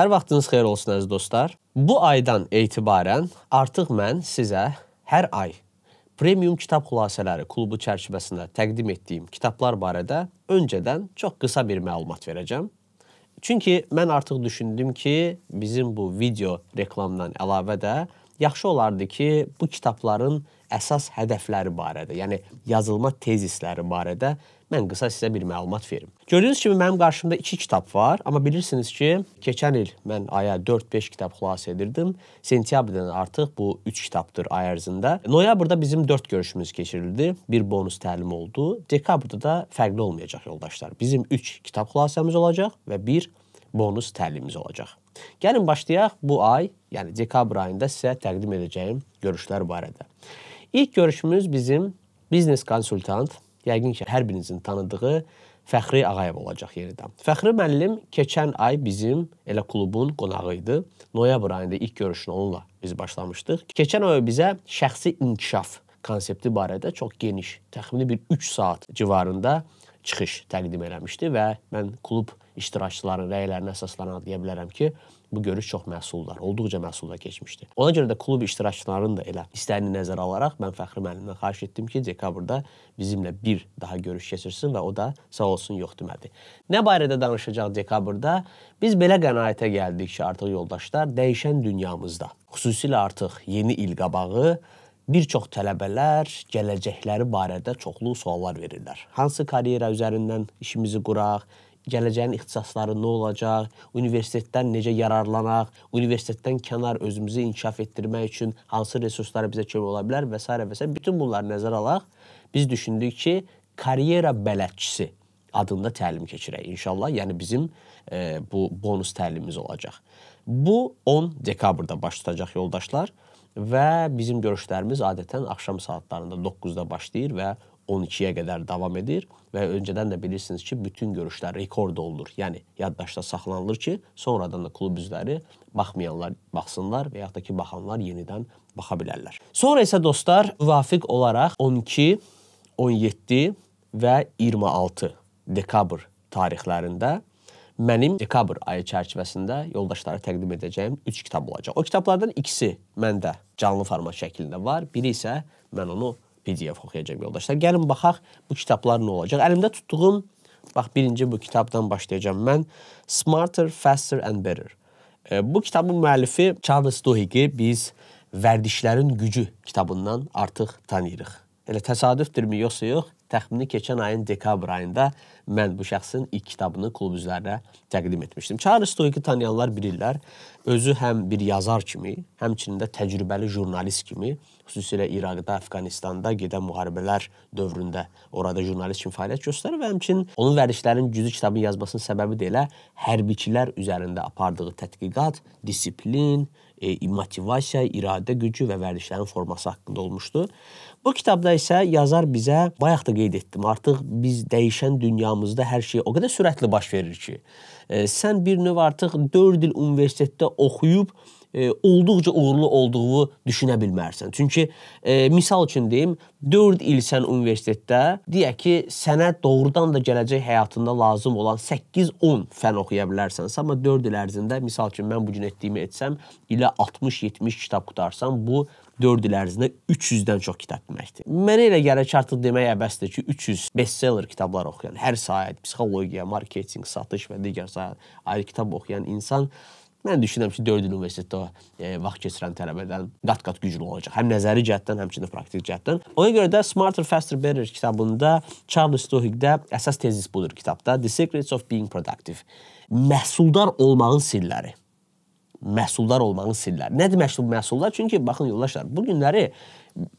Hər vaxtınız xeyir olsun əziz dostlar. Bu aydan etibarən artıq mən sizə hər ay premium kitab xülasələri klubu çərçivəsində təqdim etdiyim kitablar barədə öncədən çox qısa bir məlumat verəcəm. Çünki mən artıq düşündüm ki, bizim bu video reklamdan əlavə də yaxşı olardı ki, bu kitabların əsas hədəfləri barədə, yəni yazılma tezisləri barədə mən qısa sizə bir məlumat verim. Gördüyünüz kimi mənim qarşımda 2 kitab var, amma bilirsiniz ki, keçən il mən aya 4-5 kitab xülasə edirdim. Sentyabrdan artıq bu 3 kitabdır ay ərzində. Noyabrda bizim 4 görüşümüz keçirildi. Bir bonus təlim oldu. Dekabrda da fərqli olmayacaq yoldaşlar. Bizim 3 kitab xülasəmiz olacaq və bir bonus təlimimiz olacaq. Gəlin başlayaq bu ay, yəni dekabr ayında sizə təqdim edəcəyim görüşlər barədə. İlk görüşümüz bizim biznes konsultant yəqin ki, hər birinizin tanıdığı Fəxri Ağayev olacaq yenidən. Fəxri müəllim keçən ay bizim elə klubun qonağı idi. Noyabr ayında ilk görüşünü onunla biz başlamışdıq. Keçən ay bizə şəxsi inkişaf konsepti barədə çox geniş, təxmini bir 3 saat civarında çıxış təqdim eləmişdi və mən klub iştirakçıların rəylərinə əsaslanaraq deyə bilərəm ki, bu görüş çox məhsuldar, olduqca məhsuldar keçmişdi. Ona görə də klub iştirakçılarının da elə istəyini nəzərə alaraq mən Fəxri müəllimdən xahiş etdim ki, dekabrda bizimlə bir daha görüş keçirsin və o da sağ olsun yox demədi. Nə barədə danışacaq dekabrda? Biz belə qənaətə gəldik ki, artıq yoldaşlar dəyişən dünyamızda, xüsusilə artıq yeni il qabağı bir çox tələbələr gələcəkləri barədə çoxlu suallar verirlər. Hansı karyera üzərindən işimizi quraq, gələcəyin ixtisasları nə olacaq, universitetdən necə yararlanaq, universitetdən kənar özümüzü inkişaf etdirmək üçün hansı resurslar bizə kömək ola bilər və s. və s. Bütün bunları nəzərə alaq, biz düşündük ki, karyera bələdçisi adında təlim keçirək inşallah. Yəni bizim e, bu bonus təlimimiz olacaq. Bu 10 dekabrda baş tutacaq yoldaşlar və bizim görüşlərimiz adətən axşam saatlarında 9-da başlayır və 12-yə qədər davam edir və öncədən də bilirsiniz ki, bütün görüşlər rekord olunur. Yəni yaddaşda saxlanılır ki, sonradan da klub üzvləri baxmayanlar baxsınlar və yaxud da ki, baxanlar yenidən baxa bilərlər. Sonra isə dostlar, müvafiq olaraq 12, 17 və 26 dekabr tarixlərində mənim dekabr ayı çərçivəsində yoldaşlara təqdim edəcəyim 3 kitab olacaq. O kitablardan ikisi məndə canlı format şəklində var, biri isə mən onu PDF oxuyacağam yoldaşlar. Gəlin baxaq bu kitablar nə olacaq. Əlimdə tutduğum bax birinci bu kitabdan başlayacağam mən. Smarter, Faster and Better. E, bu kitabın müəllifi Charles Duhigg biz Vərdişlərin gücü kitabından artıq tanıyırıq. Elə təsadüfdürmü yoxsa yox, təxmini keçən ayın dekabr ayında mən bu şəxsin ilk kitabını klub üzvlərinə təqdim etmişdim. Charles Duhigg tanıyanlar bilirlər. Özü həm bir yazar kimi, həmçinin də təcrübəli jurnalist kimi xüsusilə İraqda, Əfqanistanda gedən müharibələr dövründə orada jurnalist kimi fəaliyyət göstərir və həmçinin onun vərdişlərin gücü kitabını yazmasının səbəbi də elə hərbiçilər üzərində apardığı tədqiqat, disiplin, e, motivasiya, iradə gücü və vərdişlərin forması haqqında olmuşdu. Bu kitabda isə yazar bizə bayaq da qeyd etdim, artıq biz dəyişən dünyamızda hər şey o qədər sürətli baş verir ki, e, sən bir növ artıq 4 il universitetdə oxuyub e, olduqca uğurlu olduğunu düşünə bilmərsən. Çünki e, misal üçün deyim, 4 il sən universitetdə, deyək ki, sənə doğrudan da gələcək həyatında lazım olan 8-10 fən oxuya bilərsənsə, amma 4 il ərzində misal üçün mən bu gün etdiyimi etsəm, ilə 60-70 kitab qutarsam, bu 4 il ərzində 300-dən çox kitab deməkdir. Mənə elə gəlir ki, artıq demək əbəsdir ki, 300 bestseller kitablar oxuyan, hər sahə, psixologiya, marketinq, satış və digər sahə ayrı kitab oxuyan insan Mən düşünürəm ki, 4 il universitetdə e, vaxt keçirən tələbədən qat-qat güclü olacaq. Həm nəzəri cəhətdən, həmçinin praktik cəhətdən. Ona görə də Smarter, Faster, Better kitabında Charles Duhiggdə əsas tezis budur kitabda. The Secrets of Being Productive. Məhsuldar olmağın sirləri. Məhsuldar olmağın sirləri. Nədir məşhur məhsuldar? Çünki baxın yoldaşlar, bu günləri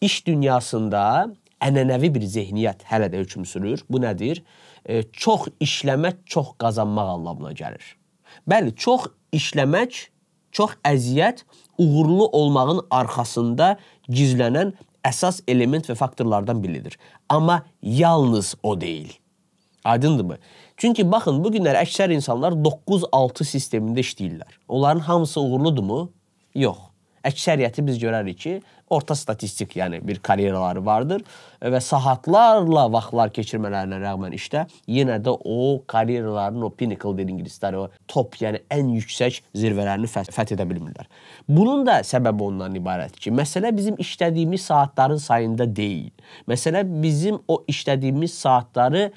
iş dünyasında ənənəvi bir zehniyyət hələ də hökm sürür. Bu nədir? E, çox işləmək, çox qazanmaq anlamına gəlir. Bəli, çox işləmək, çox əziyyət uğurlu olmağın arxasında gizlənən əsas element və faktorlardan biridir. Amma yalnız o deyil. Aydındırmı? Çünki baxın, bu günlər əksər insanlar 9-6 sistemində işləyirlər. Onların hamısı uğurludurmu? Yox. Əksəriyyəti biz görərik ki, orta statistik, yəni bir karyeraları vardır və saatlarla vaxtlar keçirmələrinə rəğmən işdə yenə də o karyeraların o pinnacle deyir ingilislər, o top, yəni ən yüksək zirvələrini fəth, edə bilmirlər. Bunun da səbəbi ondan ibarətdir ki, məsələ bizim işlədiyimiz saatların sayında deyil. Məsələ bizim o işlədiyimiz saatları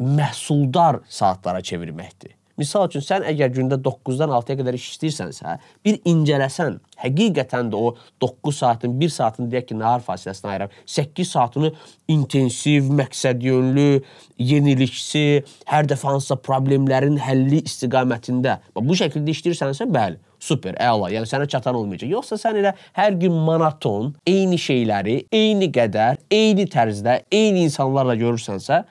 məhsuldar saatlara çevirməkdir. Misal üçün sən əgər gündə 9-dan 6-ya qədər iş işləyirsənsə, bir incələsən, həqiqətən də o 9 saatın, 1 saatını deyək ki, nahar fasiləsinə ayıraq, 8 saatını intensiv, məqsədyönlü, yenilikçi, hər dəfə hansısa problemlərin həlli istiqamətində bu şəkildə işləyirsənsə, bəli, super, əla. Yəni sənə çatan olmayacaq. Yoxsa sən elə hər gün monoton, eyni şeyləri, eyni qədər, eyni tərzdə, eyni insanlarla görürsənsə,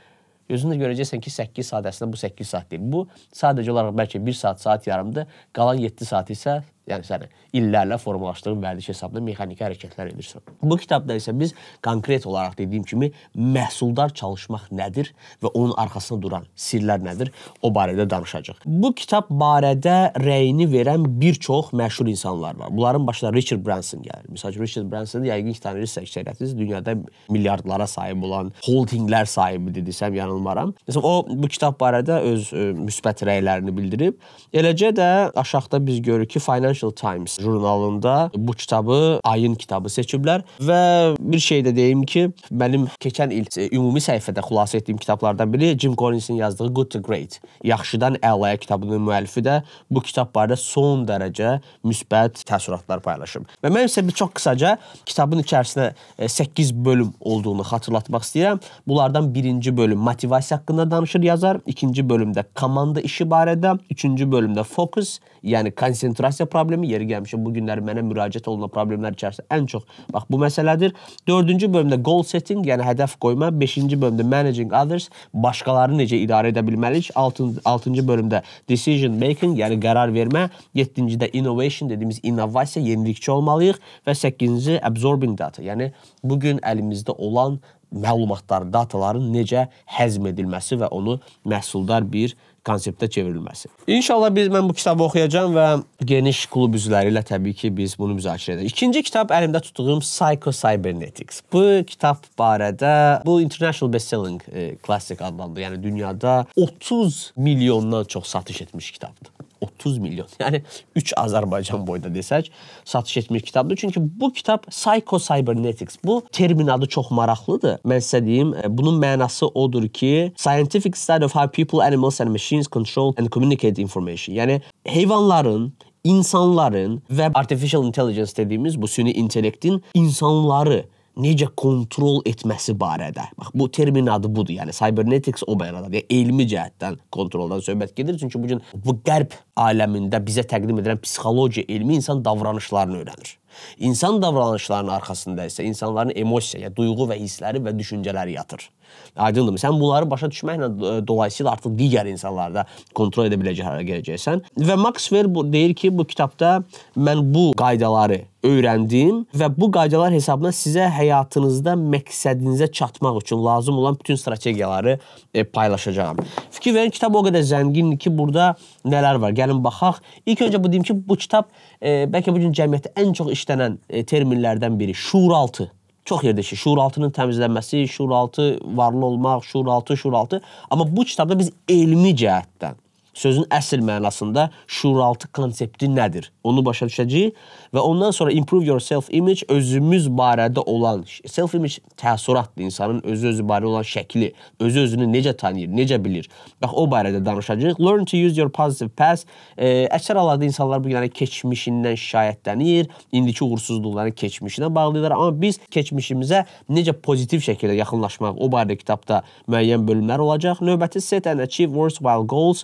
özün də görəcəksən ki, 8 saat əslində bu 8 saat deyil. Bu sadəcə olaraq bəlkə 1 saat, saat yarımdır. Qalan 7 saat isə yəni sən illərlə formalaşdığın vərdiş hesabında mexaniki hərəkətlər edirsən. Bu kitabda isə biz konkret olaraq dediyim kimi məhsuldar çalışmaq nədir və onun arxasında duran sirlər nədir, o barədə danışacağıq. Bu kitab barədə rəyini verən bir çox məşhur insanlar var. Bunların başında Richard Branson gəlir. Məsələn, Richard Branson yəqin ki, tanıyırsınız əksəriyyətiniz dünyada milyardlara sahib olan holdinglər sahibidir desəm yanılmaram. Məsələn, o bu kitab barədə öz ə, e, müsbət rəylərini bildirib. Eləcə də aşağıda biz görürük ki, Financial Times jurnalında bu kitabı ayın kitabı seçiblər və bir şey də deyim ki, mənim keçən il e, ümumi səhifədə xülasə etdiyim kitablardan biri Jim Collinsin yazdığı Good to Great, Yaxşıdan Əlaya kitabının müəllifi də bu kitab barədə son dərəcə müsbət təəssüratlar paylaşıb. Və mən isə bir çox qısaca kitabın içərisində 8 e, bölüm olduğunu xatırlatmaq istəyirəm. Bunlardan birinci bölüm motivasiya haqqında danışır yazar, ikinci bölümdə komanda işi barədə, üçüncü bölümdə focus, yəni konsentrasiya problemi yeri gəlmişə bu günləri mənə müraciət olunan problemlər içərisində ən çox bax bu məsələdir. 4-cü bölümdə goal setting, yəni hədəf qoyma, 5-ci bölümdə managing others, başqalarını necə idarə edə bilməliyik, 6-cı bölümdə decision making, yəni qərar vermə, 7-cidə innovation dediyimiz innovasiya, yenilikçi olmalıyıq. Və 8-ci absorbing data, yəni bu gün əlimizdə olan məlumatlar, dataların necə həzm edilməsi və onu məhsuldar bir konseptə çevrilməsi. İnşallah biz mən bu kitabı oxuyacağam və geniş klub üzvləri ilə təbii ki, biz bunu müzakirə edəcəyik. İkinci kitab əlimdə tutduğum Psycho Cybernetics. Bu kitab barədə bu international best-selling e, klassik adlandı. Yəni dünyada 30 milyondan çox satış etmiş kitabdır. 30 milyon. Yəni 3 Azərbaycan boyda desək, satış etmiş kitabdır. Çünki bu kitab Psycho Cybernetics. Bu termin adı çox maraqlıdır. Mən sizə deyim, e, bunun mənası odur ki, scientific study of how people, animals and machines control and communicate information. Yəni heyvanların insanların və artificial intelligence dediyimiz bu süni intellektin insanları necə kontrol etməsi barədə. Bax bu termin adı budur. Yəni cybernetics o mənada. Yəni elmi cəhətdən kontroldan söhbət gedir. Çünki bu gün bu qərb aləmində bizə təqdim edilən psixologiya elmi insan davranışlarını öyrənir. İnsan davranışlarının arxasında isə insanların emosiya, yəni duyğu və hissləri və düşüncələri yatır. Aydındır. Sən bunları başa düşməklə e, dolayısıyla artıq digər insanlarda kontrol edə biləcək hala gələcəksən. Və Maxwell bu deyir ki, bu kitabda mən bu qaydaları öyrəndim və bu qaydalar hesabına sizə həyatınızda məqsədinizə çatmaq üçün lazım olan bütün strategiyaları e, paylaşacağam. Fikir verin, kitab o qədər zəngindir ki, burada nələr var? Gəlin baxaq. İlk öncə bu deyim ki, bu kitab e, bəlkə bu gün cəmiyyətdə ən çox işlənən e, terminlərdən biri şuuraltı. Çox yerdə ki, şuuraltının təmizlənməsi, şuuraltı varlı olmaq, şuuraltı, şuuraltı. Amma bu kitabda biz elmi cəhətdən sözün əsl mənasında şuuraltı konsepti nədir? Onu başa düşəcəyik və ondan sonra improve your self image özümüz barədə olan self image təəssüratdır insanın özü özü barədə olan şəkli, özü özünü necə tanıyır, necə bilir. Bax o barədə danışacağıq. Learn to use your positive past. E, əksər hallarda insanlar bu günləri keçmişindən şikayətlənir, indiki uğursuzluqların keçmişinə bağlayırlar, amma biz keçmişimizə necə pozitiv şəkildə yaxınlaşmaq o barədə kitabda müəyyən bölümlər olacaq. Növbəti set and achieve worthwhile goals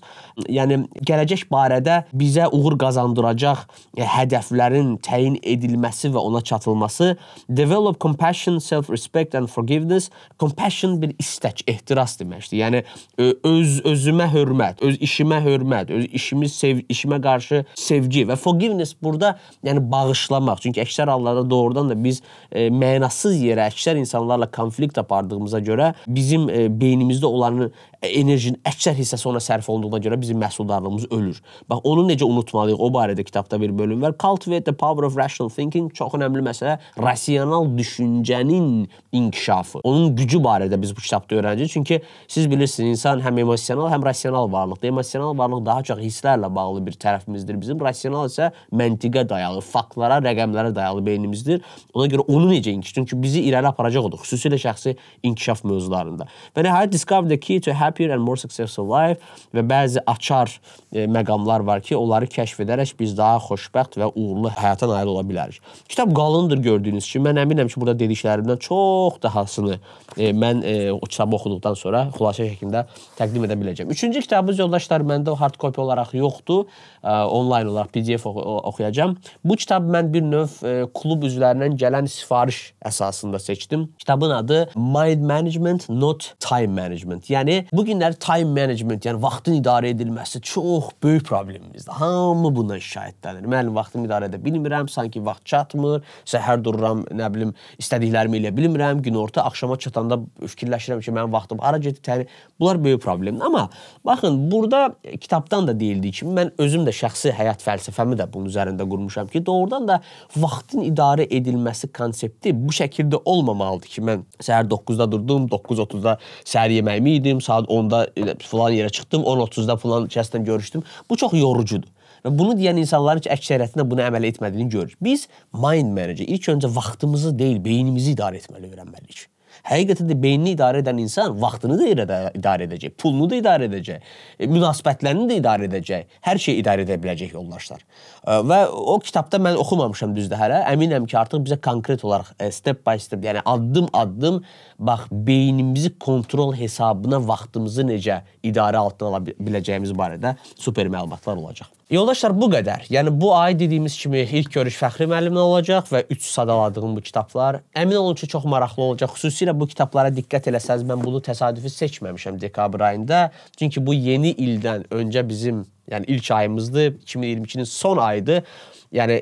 yəni gələcək barədə bizə uğur qazandıracaq e, hədəflərin təyin edilməsi və ona çatılması, develop compassion, self-respect and forgiveness. Compassion bir istək, ehtiras deməkdir. Yəni öz özümə hörmət, öz işimə hörmət, öz işimi sev işimə qarşı sevgi və forgiveness burada yəni bağışlamaq. Çünki əksər hallarda doğrudan da biz e, mənasız yerə əksər insanlarla konflikt apardığımıza görə bizim e, beynimizdə olanın enerjinin əksər hissəsi ona sərf olunduğuna görə biz bizim məhsuldarlığımız ölür. Bax onu necə unutmalıyıq? O barədə kitabda bir bölüm var. Cultivate the power of rational thinking çox önəmli məsələ. Rasional düşüncənin inkişafı. Onun gücü barədə biz bu kitabda öyrənəcəyik. Çünki siz bilirsiniz, insan həm emosional, həm rasional varlıqdır. Emosional varlıq daha çox hisslərlə bağlı bir tərəfimizdir bizim. Rasional isə məntiqə dayalı, faktlara, rəqəmlərə dayalı beynimizdir. Ona görə onu necə inkişaf? Çünki bizi irəli aparacaq odur, xüsusilə şəxsi inkişaf mövzularında. Və nəhayət discover the key to happier and more successful life və bəzi açar e, məqamlar var ki, onları kəşf edərək biz daha xoşbəxt və uğurlu həyata nail ola bilərik. Kitab qalındır gördüyünüz kimi. Mən əminəm ki, burada dediklərimdən çox dahasını e, mən e, o kitabı oxuduqdan sonra xülasə şəklində təqdim edə biləcəm. Üçüncü kitabımız yoldaşlar məndə hard copy olaraq yoxdur. E, onlayn olaraq PDF oxu oxuyacağam. Bu kitab mən bir növ e, klub üzvlərindən gələn sifariş əsasında seçdim. Kitabın adı Mind Management Not Time Management. Yəni bu günləri time management, yəni vaxtın idarə edilməsi çox böyük problemimizdir. Hamı bundan şikayətlənir. Mən vaxtımı idarə edə bilmirəm, sanki vaxt çatmır. Səhər dururam, nə bilim, istədiklərimi elə bilmirəm. Günorta axşama çatanda fikirləşirəm ki, mənim vaxtım hara gedib təri. Bunlar böyük problemdir. Amma baxın, burada kitabdan da deyildiyi kimi mən özüm də şəxsi həyat fəlsəfəmi də bunun üzərində qurmuşam ki, doğrudan da vaxtın idarə edilməsi konsepti bu şəkildə olmamalıdır ki, mən səhər 9-da durdum, 9:30-da səhər yeməyimi yedim, saat 10-da falan yerə çıxdım, 10:30-da falan kəslə görüşdüm. Bu çox yorucudur. Və bunu deyən insanların ki, əksəriyyətində bunu əməl etmədiyini görürük. Biz mind manager ilk öncə vaxtımızı deyil, beynimizi idarə etməli öyrənməliyik. Həqiqətən də beynini idarə edən insan vaxtını da idarə edəcək, pulunu da idarə edəcək, e, münasibətlərini də idarə edəcək, hər şeyi idarə edə biləcək yoldaşlar. E, və o kitabda mən oxumamışam düzdür hələ. Əminəm ki, artıq bizə konkret olaraq e, step by step, yəni addım-addım bax beynimizi kontrol hesabına vaxtımızı necə idarə altına ala biləcəyimiz barədə super məlumatlar olacaq. Yoldaşlar bu qədər. Yəni bu ay dediyimiz kimi ilk görüş Fəxri müəllimlə olacaq və 3 sadaladığım bu kitablar. Əmin olun ki, çox maraqlı olacaq. Xüsusilə bu kitablara diqqət eləsəz, mən bunu təsadüfi seçməmişəm dekabr ayında. Çünki bu yeni ildən öncə bizim, yəni ilk ayımızdır, 2022-nin son ayıdır. Yəni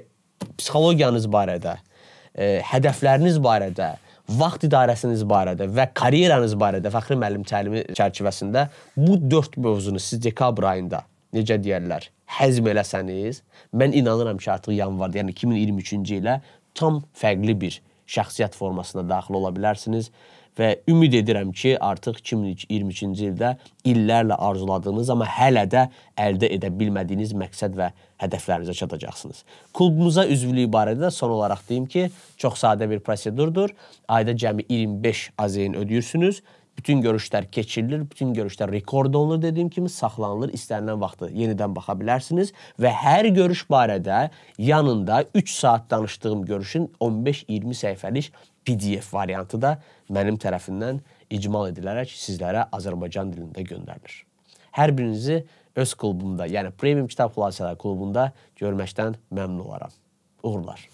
psixologiyanız barədə, e, hədəfləriniz barədə, vaxt idarəsiniz barədə və karyeranız barədə Fəxri müəllim təlimi çərçivəsində bu 4 mövzunu siz dekabr ayında necə deyərlər, həzm eləsəniz, mən inanıram ki, artıq yanvarda, yəni 2023-cü ilə tam fərqli bir şəxsiyyət formasına daxil ola bilərsiniz və ümid edirəm ki, artıq 2023-cü ildə illərlə arzuladığınız amma hələ də əldə edə bilmədiyiniz məqsəd və hədəflərinizə çatacaqsınız. Klubumuza üzvlük barədə son olaraq deyim ki, çox sadə bir prosedurdur. Ayda cəmi 25 AZN ödəyirsiniz bütün görüşlər keçirilir, bütün görüşlər rekord olunur dediyim kimi saxlanılır. İstənilən vaxtı yenidən baxa bilərsiniz və hər görüş barədə yanında 3 saat danışdığım görüşün 15-20 səhifəlik PDF variantı da mənim tərəfimdən icmal edilərək sizlərə Azərbaycan dilində göndərilir. Hər birinizi öz klubumda, yəni Premium Kitab Xülasələri klubunda görməkdən məmnun olaram. Uğurlar.